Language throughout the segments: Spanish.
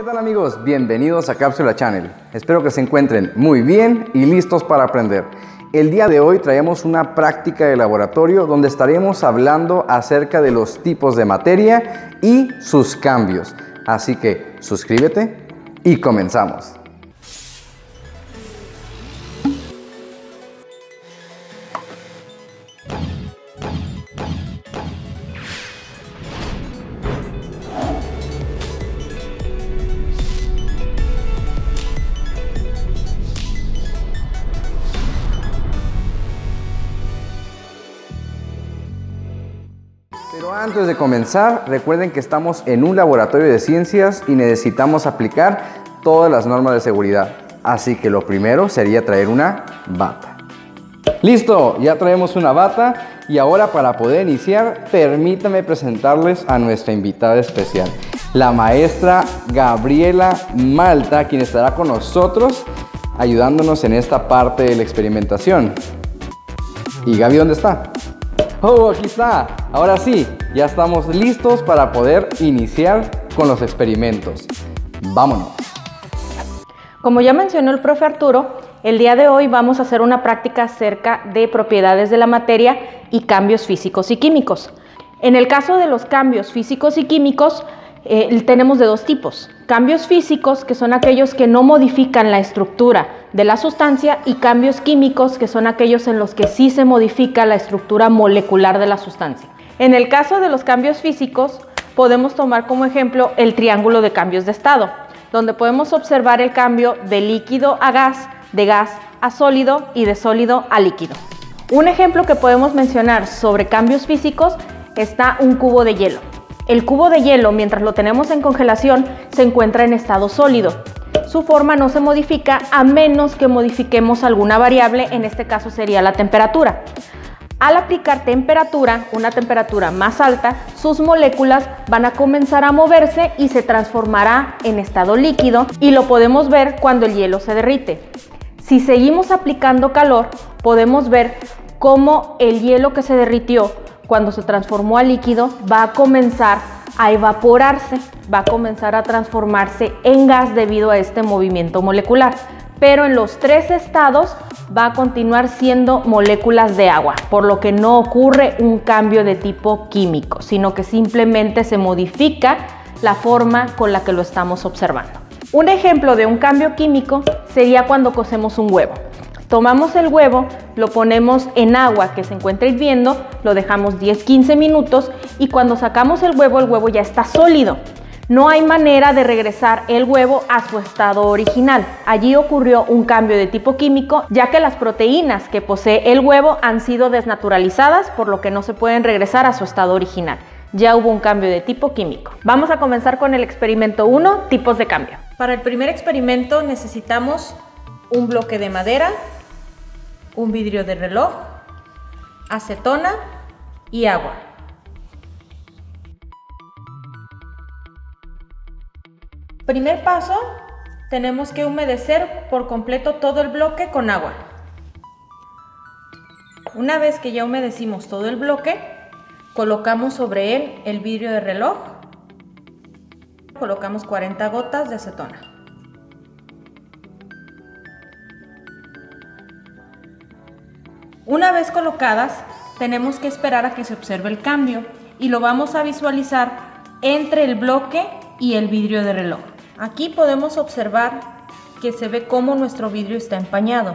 ¿Qué tal amigos? Bienvenidos a Cápsula Channel. Espero que se encuentren muy bien y listos para aprender. El día de hoy traemos una práctica de laboratorio donde estaremos hablando acerca de los tipos de materia y sus cambios. Así que suscríbete y comenzamos. Antes de comenzar, recuerden que estamos en un laboratorio de ciencias y necesitamos aplicar todas las normas de seguridad. Así que lo primero sería traer una bata. Listo, ya traemos una bata y ahora para poder iniciar, permítame presentarles a nuestra invitada especial, la maestra Gabriela Malta, quien estará con nosotros ayudándonos en esta parte de la experimentación. ¿Y Gaby dónde está? Oh, aquí está. Ahora sí, ya estamos listos para poder iniciar con los experimentos. Vámonos. Como ya mencionó el profe Arturo, el día de hoy vamos a hacer una práctica acerca de propiedades de la materia y cambios físicos y químicos. En el caso de los cambios físicos y químicos, eh, tenemos de dos tipos. Cambios físicos, que son aquellos que no modifican la estructura de la sustancia, y cambios químicos, que son aquellos en los que sí se modifica la estructura molecular de la sustancia. En el caso de los cambios físicos, podemos tomar como ejemplo el triángulo de cambios de estado, donde podemos observar el cambio de líquido a gas, de gas a sólido y de sólido a líquido. Un ejemplo que podemos mencionar sobre cambios físicos está un cubo de hielo. El cubo de hielo, mientras lo tenemos en congelación, se encuentra en estado sólido. Su forma no se modifica a menos que modifiquemos alguna variable, en este caso sería la temperatura. Al aplicar temperatura, una temperatura más alta, sus moléculas van a comenzar a moverse y se transformará en estado líquido y lo podemos ver cuando el hielo se derrite. Si seguimos aplicando calor, podemos ver cómo el hielo que se derritió cuando se transformó a líquido, va a comenzar a evaporarse, va a comenzar a transformarse en gas debido a este movimiento molecular. Pero en los tres estados va a continuar siendo moléculas de agua, por lo que no ocurre un cambio de tipo químico, sino que simplemente se modifica la forma con la que lo estamos observando. Un ejemplo de un cambio químico sería cuando cocemos un huevo. Tomamos el huevo, lo ponemos en agua que se encuentra hirviendo, lo dejamos 10-15 minutos y cuando sacamos el huevo, el huevo ya está sólido. No hay manera de regresar el huevo a su estado original. Allí ocurrió un cambio de tipo químico, ya que las proteínas que posee el huevo han sido desnaturalizadas, por lo que no se pueden regresar a su estado original. Ya hubo un cambio de tipo químico. Vamos a comenzar con el experimento 1, tipos de cambio. Para el primer experimento necesitamos un bloque de madera, un vidrio de reloj, acetona y agua. Primer paso, tenemos que humedecer por completo todo el bloque con agua. Una vez que ya humedecimos todo el bloque, colocamos sobre él el vidrio de reloj, colocamos 40 gotas de acetona. Una vez colocadas, tenemos que esperar a que se observe el cambio y lo vamos a visualizar entre el bloque y el vidrio de reloj. Aquí podemos observar que se ve cómo nuestro vidrio está empañado.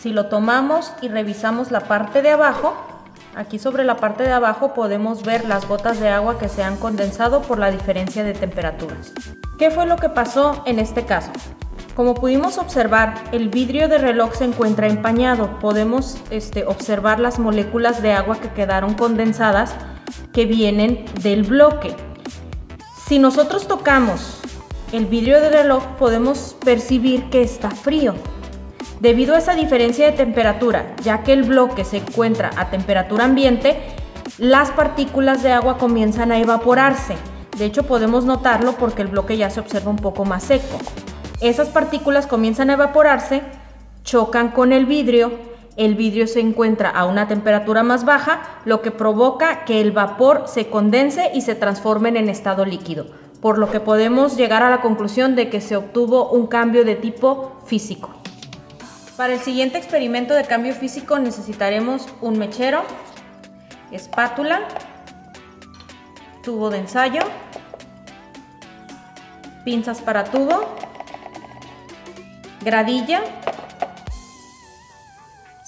Si lo tomamos y revisamos la parte de abajo, aquí sobre la parte de abajo podemos ver las gotas de agua que se han condensado por la diferencia de temperaturas. ¿Qué fue lo que pasó en este caso? Como pudimos observar, el vidrio de reloj se encuentra empañado. Podemos este, observar las moléculas de agua que quedaron condensadas que vienen del bloque. Si nosotros tocamos el vidrio de reloj, podemos percibir que está frío. Debido a esa diferencia de temperatura, ya que el bloque se encuentra a temperatura ambiente, las partículas de agua comienzan a evaporarse. De hecho, podemos notarlo porque el bloque ya se observa un poco más seco. Esas partículas comienzan a evaporarse, chocan con el vidrio, el vidrio se encuentra a una temperatura más baja, lo que provoca que el vapor se condense y se transforme en estado líquido. por lo que podemos llegar a la conclusión de que se obtuvo un cambio de tipo físico. Para el siguiente experimento de cambio físico necesitaremos un mechero, espátula, tubo de ensayo, pinzas para tubo, gradilla,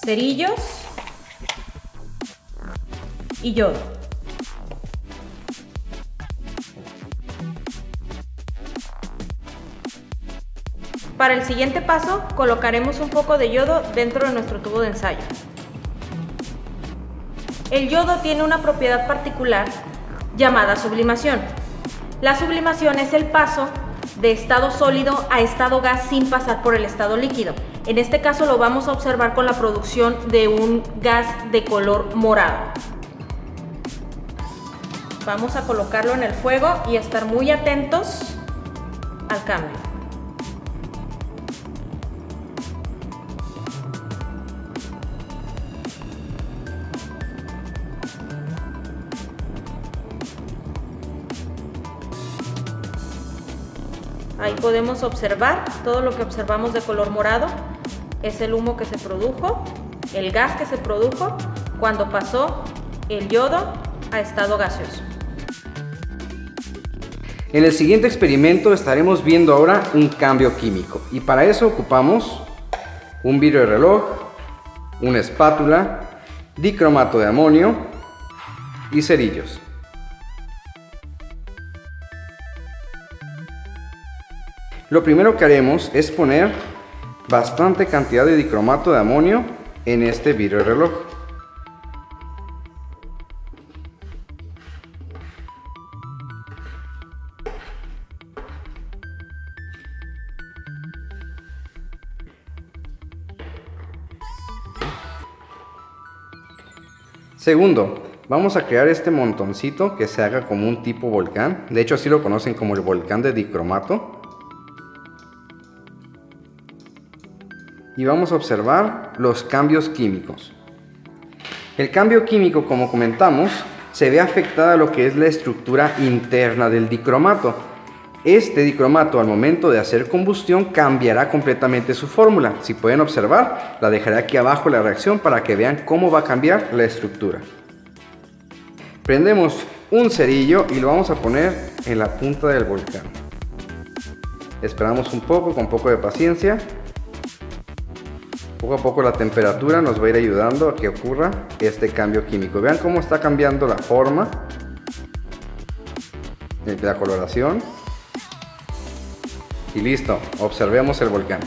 cerillos y yodo. Para el siguiente paso colocaremos un poco de yodo dentro de nuestro tubo de ensayo. El yodo tiene una propiedad particular llamada sublimación. La sublimación es el paso de estado sólido a estado gas sin pasar por el estado líquido. En este caso lo vamos a observar con la producción de un gas de color morado. Vamos a colocarlo en el fuego y estar muy atentos al cambio. Ahí podemos observar todo lo que observamos de color morado. Es el humo que se produjo, el gas que se produjo cuando pasó el yodo a estado gaseoso. En el siguiente experimento estaremos viendo ahora un cambio químico y para eso ocupamos un vidrio de reloj, una espátula, dicromato de amonio y cerillos. Lo primero que haremos es poner bastante cantidad de dicromato de amonio en este vidrio reloj. Segundo, vamos a crear este montoncito que se haga como un tipo volcán. De hecho, así lo conocen como el volcán de dicromato. Y vamos a observar los cambios químicos. El cambio químico, como comentamos, se ve afectada lo que es la estructura interna del dicromato. Este dicromato al momento de hacer combustión cambiará completamente su fórmula. Si pueden observar, la dejaré aquí abajo la reacción para que vean cómo va a cambiar la estructura. Prendemos un cerillo y lo vamos a poner en la punta del volcán. Esperamos un poco, con poco de paciencia. Poco a poco la temperatura nos va a ir ayudando a que ocurra este cambio químico. Vean cómo está cambiando la forma la coloración. Y listo, observemos el volcán.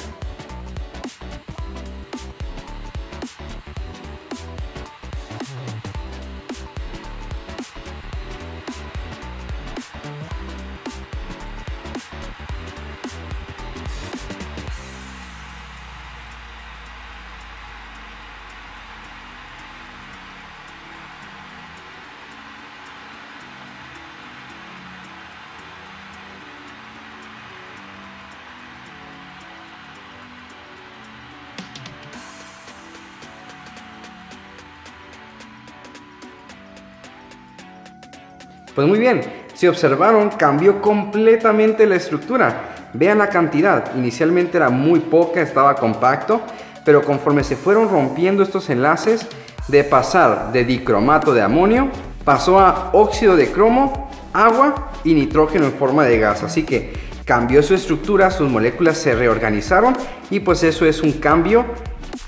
Pues muy bien, si observaron, cambió completamente la estructura. Vean la cantidad, inicialmente era muy poca, estaba compacto, pero conforme se fueron rompiendo estos enlaces, de pasar de dicromato de amonio, pasó a óxido de cromo, agua y nitrógeno en forma de gas. Así que cambió su estructura, sus moléculas se reorganizaron y pues eso es un cambio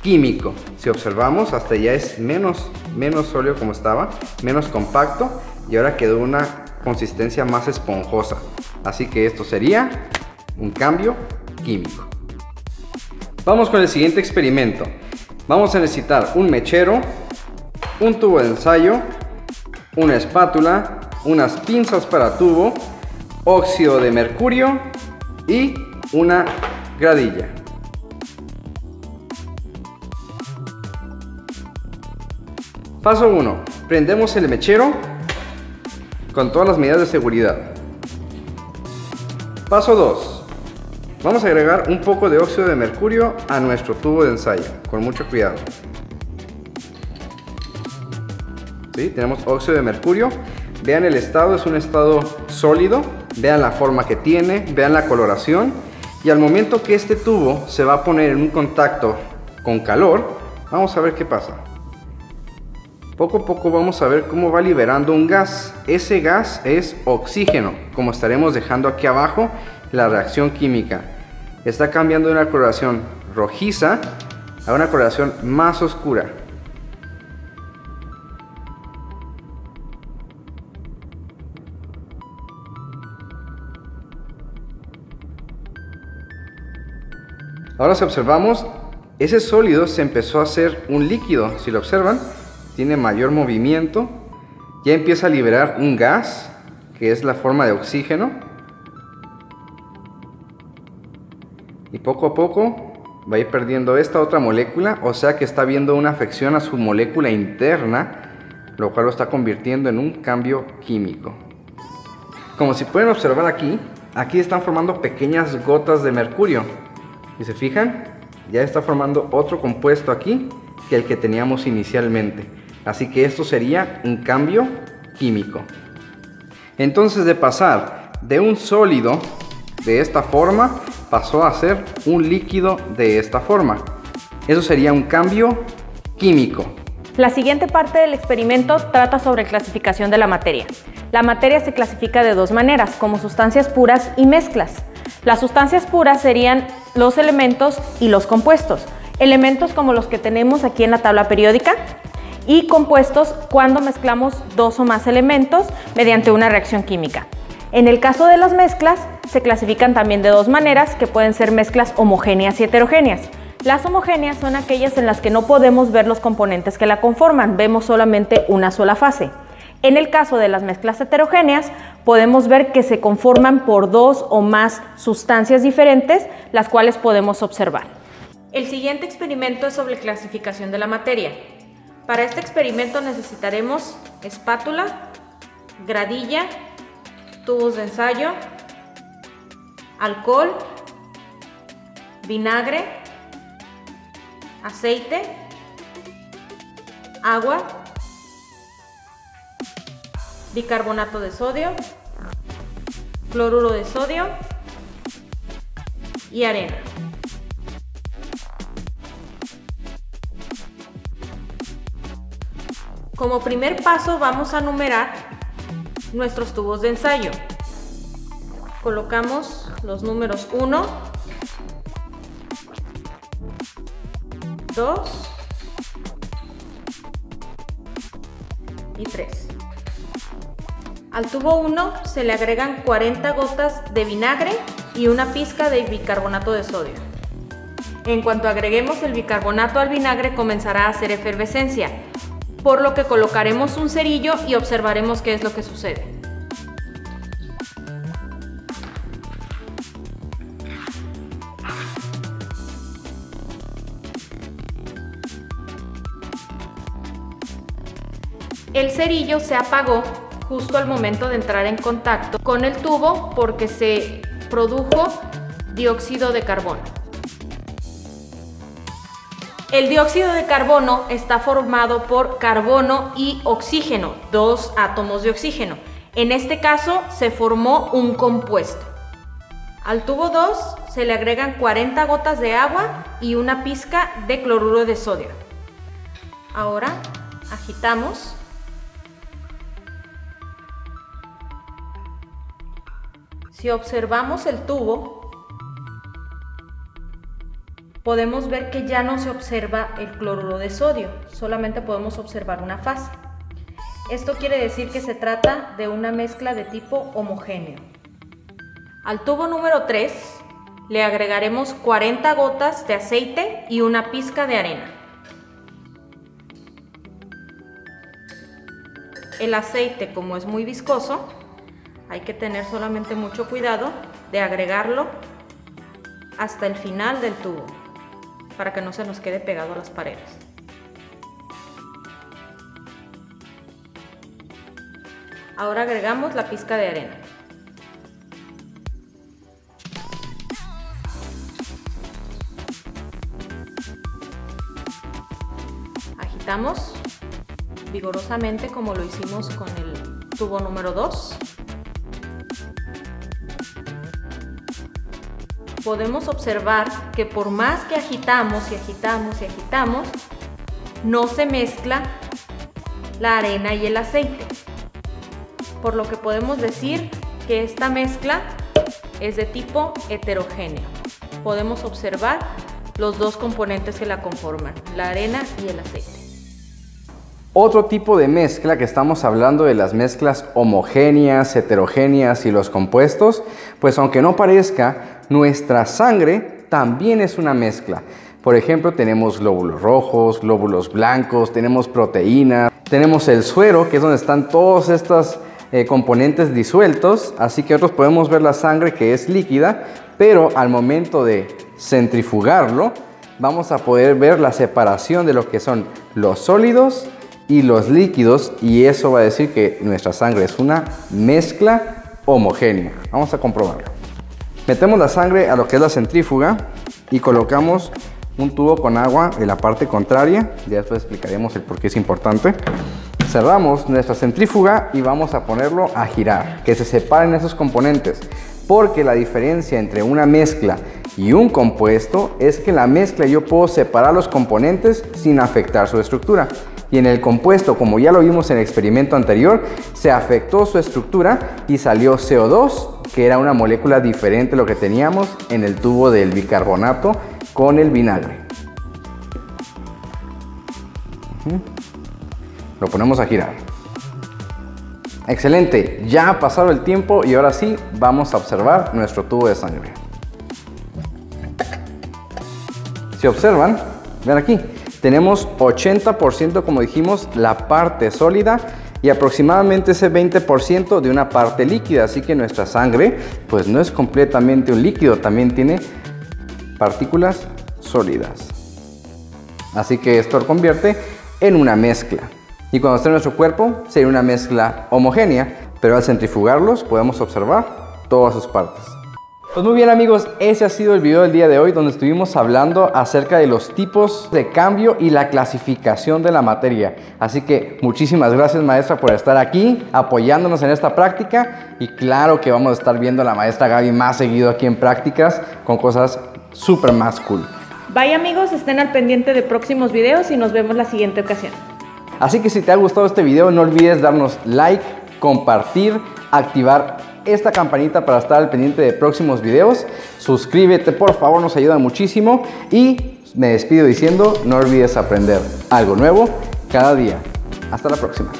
químico. Si observamos, hasta ya es menos, menos sólido como estaba, menos compacto y ahora quedó una consistencia más esponjosa. Así que esto sería un cambio químico. Vamos con el siguiente experimento. Vamos a necesitar un mechero, un tubo de ensayo, una espátula, unas pinzas para tubo, óxido de mercurio y una gradilla. Paso 1. Prendemos el mechero con todas las medidas de seguridad. Paso 2. Vamos a agregar un poco de óxido de mercurio a nuestro tubo de ensayo, con mucho cuidado. ¿Sí? Tenemos óxido de mercurio. Vean el estado, es un estado sólido, Vean la forma que tiene, vean la coloración y al momento que este tubo se va a poner en un contacto con calor, vamos a ver qué pasa. Poco a poco vamos a ver cómo va liberando un gas. Ese gas es oxígeno, como estaremos dejando aquí abajo la reacción química. Está cambiando de una coloración rojiza a una coloración más oscura. Ahora si observamos, ese sólido se empezó a hacer un líquido. Si lo observan, tiene mayor movimiento. Ya empieza a liberar un gas, que es la forma de oxígeno. Y poco a poco va a ir perdiendo esta otra molécula, o sea que está viendo una afección a su molécula interna, lo cual lo está convirtiendo en un cambio químico. Como si pueden observar aquí, aquí están formando pequeñas gotas de mercurio. Y se fijan, ya está formando otro compuesto aquí que el que teníamos inicialmente. Así que esto sería un cambio químico. Entonces de pasar de un sólido de esta forma, pasó a ser un líquido de esta forma. Eso sería un cambio químico. La siguiente parte del experimento trata sobre clasificación de la materia. La materia se clasifica de dos maneras, como sustancias puras y mezclas. Las sustancias puras serían los elementos y los compuestos. Elementos como los que tenemos aquí en la tabla periódica y compuestos cuando mezclamos dos o más elementos mediante una reacción química. En el caso de las mezclas, se clasifican también de dos maneras, que pueden ser mezclas homogéneas y heterogéneas. Las homogéneas son aquellas en las que no podemos ver los componentes que la conforman, vemos solamente una sola fase. En el caso de las mezclas heterogéneas, podemos ver que se conforman por dos o más sustancias diferentes, las cuales podemos observar. El siguiente experimento es sobre clasificación de la materia. Para este experimento necesitaremos espátula, gradilla, tubos de ensayo, alcohol, vinagre, aceite, agua, bicarbonato de sodio, cloruro de sodio y arena. Como primer paso vamos a numerar nuestros tubos de ensayo. Colocamos los números 1, 2 y 3. Al tubo 1 se le agregan 40 gotas de vinagre y una pizca de bicarbonato de sodio. En cuanto agreguemos el bicarbonato al vinagre comenzará a hacer efervescencia, por lo que colocaremos un cerillo y observaremos qué es lo que sucede. El cerillo se apagó justo al momento de entrar en contacto con el tubo porque se produjo dióxido de carbono. El dióxido de carbono está formado por carbono y oxígeno, dos átomos de oxígeno. En este caso se formó un compuesto. Al tubo 2 se le agregan 40 gotas de agua y una pizca de cloruro de sodio. Ahora agitamos Si observamos el tubo, podemos ver que ya no se observa el cloruro de sodio, solamente podemos observar una fase. Esto quiere decir que se trata de una mezcla de tipo homogéneo. Al tubo número 3 le agregaremos 40 gotas de aceite y una pizca de arena. El aceite, como es muy viscoso, hay que tener solamente mucho cuidado de agregarlo hasta el final del tubo para que no se nos quede pegado a las paredes. Ahora agregamos la pizca de arena. Agitamos vigorosamente como lo hicimos con el tubo número 2 podemos observar que por más que agitamos y agitamos y agitamos, no se mezcla la arena y el aceite. Por lo que podemos decir que esta mezcla es de tipo heterogéneo. Podemos observar los dos componentes que la conforman, la arena y el aceite. Otro tipo de mezcla que estamos hablando de las mezclas homogéneas, heterogéneas y los compuestos, pues aunque no parezca, nuestra sangre también es una mezcla. Por ejemplo, tenemos glóbulos rojos, glóbulos blancos, tenemos proteínas, tenemos el suero, que es donde están todos estos eh, componentes disueltos, así que nosotros podemos ver la sangre que es líquida, pero al momento de centrifugarlo, vamos a poder ver la separación de lo que son los sólidos y los líquidos y eso va a decir que nuestra sangre es una mezcla homogénea. Vamos a comprobarlo. Metemos la sangre a lo que es la centrífuga y colocamos un tubo con agua en la parte contraria. Ya después explicaremos el por qué es importante. Cerramos nuestra centrífuga y vamos a ponerlo a girar, que se separen esos componentes. Porque la diferencia entre una mezcla y un compuesto es que la mezcla yo puedo separar los componentes sin afectar su estructura. Y en el compuesto, como ya lo vimos en el experimento anterior, se afectó su estructura y salió CO2, que era una molécula diferente a lo que teníamos en el tubo del bicarbonato con el vinagre. Lo ponemos a girar. Excelente, ya ha pasado el tiempo y ahora sí vamos a observar nuestro tubo de sangre. Si observan, ven aquí, tenemos 80% como dijimos la parte sólida y aproximadamente ese 20% de una parte líquida, así que nuestra sangre pues no es completamente un líquido, también tiene partículas sólidas. Así que esto lo convierte en una mezcla. Y cuando esté en nuestro cuerpo, sería una mezcla homogénea, pero al centrifugarlos podemos observar todas sus partes. Pues muy bien amigos, ese ha sido el video del día de hoy donde estuvimos hablando acerca de los tipos de cambio y la clasificación de la materia. Así que muchísimas gracias maestra por estar aquí apoyándonos en esta práctica y claro que vamos a estar viendo a la maestra Gaby más seguido aquí en prácticas con cosas súper más cool. Bye amigos, estén al pendiente de próximos videos y nos vemos la siguiente ocasión. Así que si te ha gustado este video no olvides darnos like, compartir, activar esta campanita para estar al pendiente de próximos videos. Suscríbete por favor, nos ayuda muchísimo y me despido diciendo no olvides aprender algo nuevo cada día. Hasta la próxima.